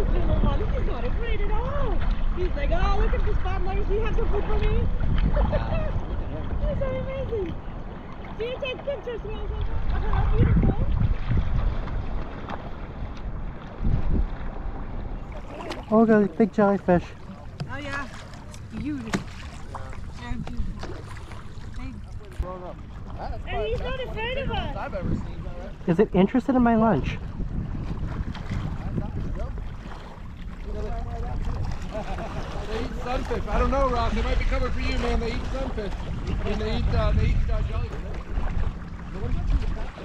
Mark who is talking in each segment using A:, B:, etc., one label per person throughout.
A: about it. Read it all. He's like, oh, look at the spotlight. Do you have some food for me? That's so amazing. Do you take pictures? Uh-huh, beautiful.
B: Oh, got a big jellyfish.
A: Oh, yeah. Beautiful. Very beautiful. Big. And he's not afraid of us.
C: I've ever seen.
B: Is it interested in my lunch?
C: They eat sunfish. I don't know, Ross. They might be coming for you, man. They eat sunfish. And they eat, uh, they eat uh, jellyfish.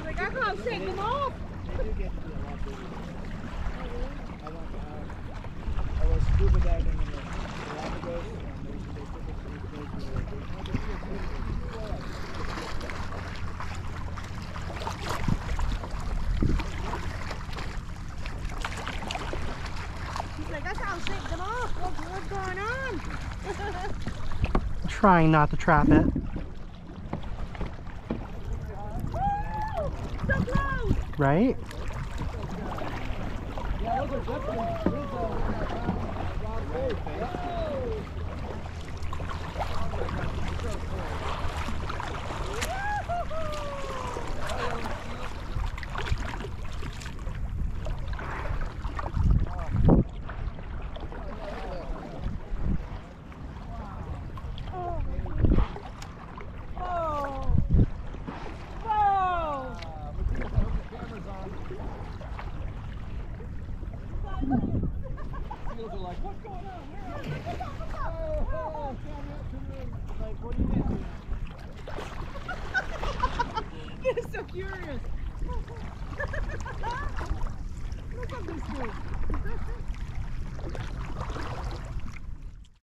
A: Like, I can't shake them off.
D: I was scuba diving in the Galapagos and they, they took us to this place where
A: He's I can't them off. What's, what's going on?
B: Trying not to trap it.
A: Woo! So close.
B: Right?
A: so curious. Look at this dude.